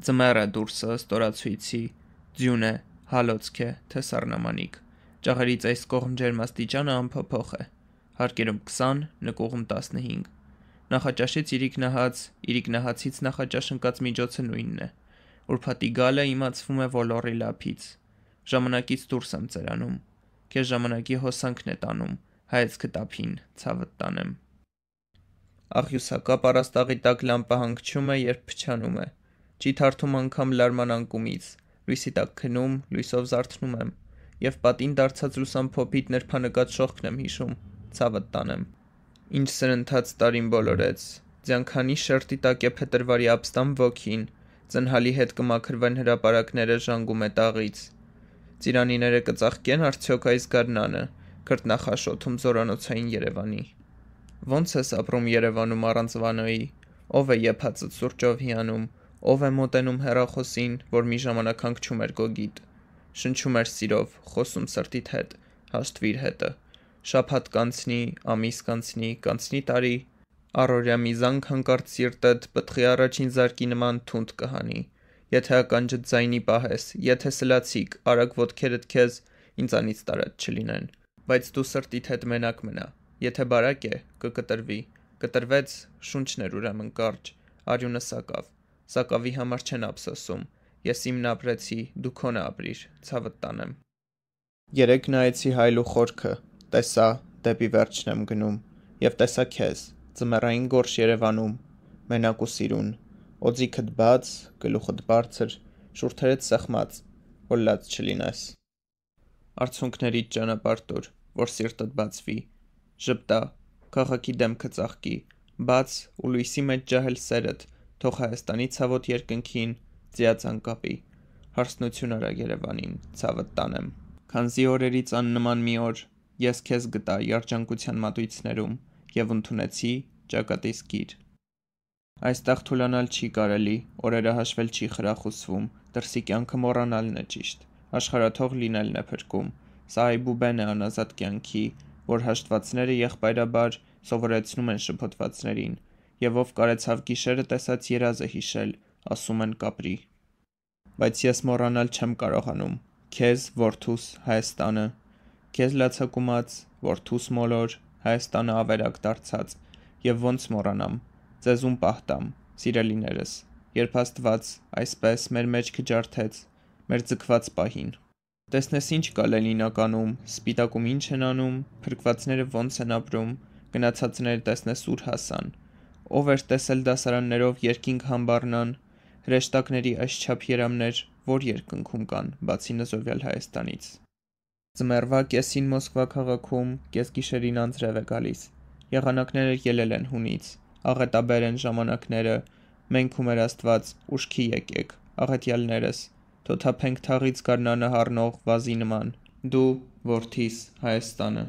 Ձմեռը դուրսը ստորացույցի, ձյուն է, հալոցք է, թե սառնամանիք։ Ճաղերից այս կողմ ջերմաստիճանը անփոփոխ է։ Հարկերում 20, նկուղում 15։ Նախաճաշից իրիկնահաց, իրիկնահացից նախաճաշ ընկած միջոցը նույնն է։ Ուրփաթի գալը իմացվում է ոլորի լափից։ Ժամանակից դուրս եմ ծերանում։ Քեզ ժամանակի հոսանքն է տանում, հայացքը տափին, ցավդ տանեմ։ Աղյուսակա պարաստաղի տակ լամպը հանգչում է, երբ փչանում է։ Չի թարթում անգամ լարման անկումից։ Լույսի տակ քնում, լույսով զարթնում եմ, եւ պատին դարձած լուսամփոփիտ ներփանեկած շողքն եմ հիշում, ցավը տանեմ։ Ինչ սրընթաց տարին բոլորեց։ Ձյանքանի շերտի տակ է փետրվարի ապստամ ոգին, ծնհալի հետ կմաքրվեն հրաապարակները ժանգում է տաղից։ Ծիրանիները կծաղկեն արդյոք այս գարնանը, կրտնախաշոթում զորանոցային Երևանի։ Ոնց ես ապրում Երևանում առանց Վանոյի։ Ով է եփածդ սուրճով հիանում, ով է մոտենում հերախոսին, որ մի ժամանակ հանգչում էր գոգիտ։ Շնչում էր սիրով, խոսում սրտիդ հետ, հաշտվիր հետը։ Շափատ կանցնի, ամիս կանցնի, կանցնի տարի, առօրյա միզանք հանկարծ սիրտդ պտղի առաջին զարկի նման թունդ կհանի։ Եթե ականջդ ձայնի պահես, եթե սլացիկ, արագ ոտքերդ քեզ ինձանից տարած չլինեն, բայց դու սրտիդ հետ մենակ մնա, Եթե բարակ է, կկտրվի, կտրվեց, շունչն էր ուրեմն կարճ, արյունը սակավ, սակավի համար չեն ափսոսում, ես իմն ապրեցի, դու քոնը ապրիր, ցավդ տանեմ։ Երեք նայեցի հայլու խորքը, տեսա, դեպի վերջն եմ գնում, եւ տեսա քեզ, ձմեռային գորշ Երևանում, մենակ ու սիրուն, օձիքդ բաց, գլուխդ բարձր, շուրթերդ սեղմած, որ լաց չլինես։ Արցունքներիդ ճանապարհ որ սիրտդ բացվի, Ժպտա, քաղաքի դեմքը ծաղկի, բաց ու լույսի մեջ ջահել սերդ, թող Հայաստանի ցավոտ երկնքին ձիածան կապի։ Հարսնություն արա Երևանին, ցավդ տանեմ։ Քանզի օրերից աննման մի օր ես քեզ գտա երջանկության մատույցներում եւ ընդունեցի ճակատիս գիր։ Այստեղ թուլանալ չի կարելի, օրերը հաշվել չի խրախուսվում, դրսի կյանքը մոռանալն է ճիշտ։ Աշխարհաթող լինելն է փրկում։ Սա այբուբեն է անազատ կյանքի, որ հաշտվածները եղբայրաբար սովորեցնում են շփոթվածներին, եւ ով կարեցավ գիշերը տեսած երազը հիշել, ասում են կապրի։ Բայց ես մոռանալ չեմ կարողանում քեզ որդուս Հայաստանը, քեզ լացակումած որդուս մոլոր Հայաստանը ավերակ դարձած եւ ոնց մոռանամ ձեզում պահտամ սիրելիներս երբ Աստված այսպես մեր մեջքը ջարդեց մեր ձգված պահին Տեսնես ինչ կա Լենինականում, Սպիտակում ինչ են անում, փրկվածները ոնց են ապրում, գնացածները տեսնես ուր հասան։ Ով էր տեսել դասարաններով երկինք համբառնան, հրեշտակների այսչափ երամներ որ երկնքում կան, բացի նզովյալ Հայաստանից։ Ձմեռվա կեսին Մոսկվա քաղաքում կեսգիշերին անձրև է գալիս։ Եղանակները ելել են հունից, աղետաբեր են ժամանակները, մենք ու մեր Աստված ուշքի եկեք, աղետյալներս թոթափենք թաղից գարնանը հառնող վազի նման, դու, որդիս, Հայաստանը: